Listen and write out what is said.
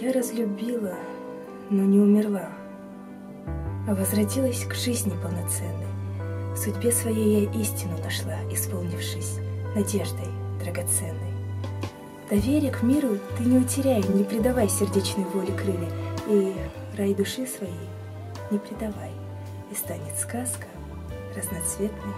Я разлюбила, но не умерла, а возвратилась к жизни полноценной. В судьбе своей я истину нашла, исполнившись надеждой драгоценной. Доверие к миру ты не утеряй, не предавай сердечной воле крылья, и рай души своей не предавай, и станет сказка разноцветной